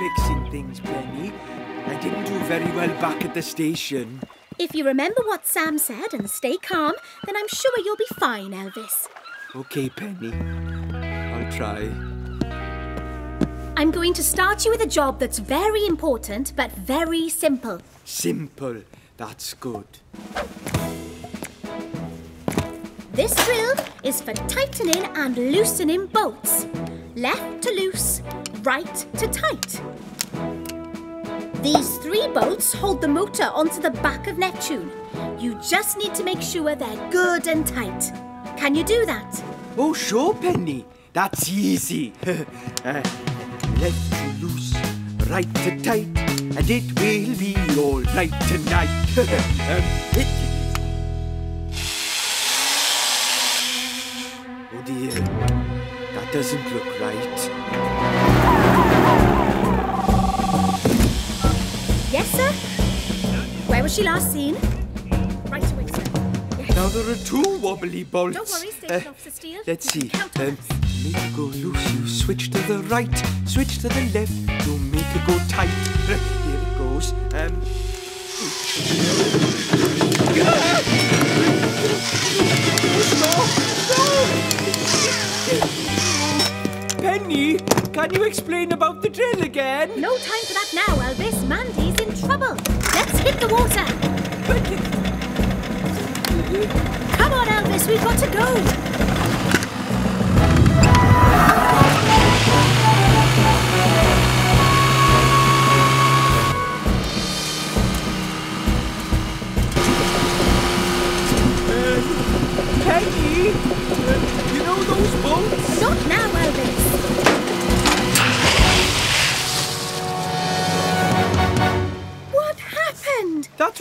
fixing things, Penny. I didn't do very well back at the station. If you remember what Sam said and stay calm, then I'm sure you'll be fine, Elvis. Okay, Penny. I'll try. I'm going to start you with a job that's very important but very simple. Simple. That's good. This drill is for tightening and loosening bolts. Left to loose, right to tight. These three bolts hold the motor onto the back of Neptune. You just need to make sure they're good and tight. Can you do that? Oh, sure, Penny. That's easy. uh, left to loose, right to tight, and it will be all right tonight. um, that doesn't look right. Yes, sir? Where was she last seen? Right away, sir. Yes. Now there are two wobbly bolts. Don't worry, Uh, Station Officer Steele. Let's see. Um, make it go loose, you switch to the right, switch to the left, you make it go tight. Here it goes. Um. Penny, can you explain about the drill again? No time for that now, Elvis. Mandy's in trouble. Let's hit the water. Come on, Elvis, we've got to go. Penny, uh, you know those bolts? Not now, Elvis.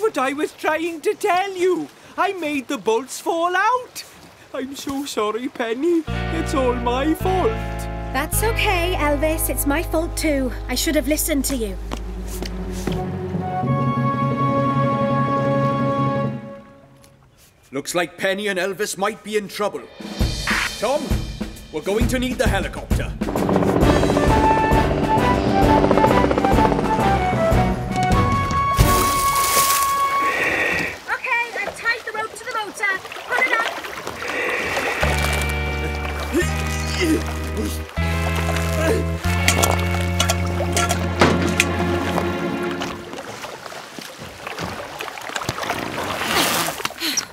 What I was trying to tell you. I made the bolts fall out. I'm so sorry, Penny. It's all my fault. That's okay, Elvis. It's my fault too. I should have listened to you. Looks like Penny and Elvis might be in trouble. Tom, we're going to need the helicopter.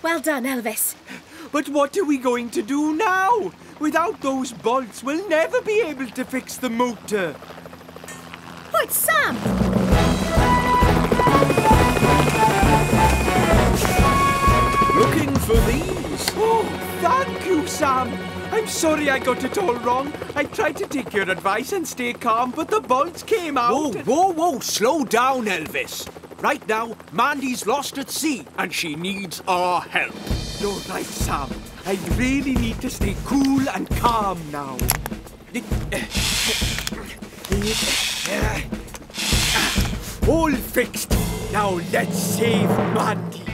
Well done, Elvis. But what are we going to do now? Without those bolts, we'll never be able to fix the motor. It's Sam! Thank you, Sam. I'm sorry I got it all wrong. I tried to take your advice and stay calm, but the bolts came out. Whoa, whoa, whoa, slow down, Elvis. Right now, Mandy's lost at sea and she needs our help. You're right, Sam. I really need to stay cool and calm now. All fixed. Now let's save Mandy.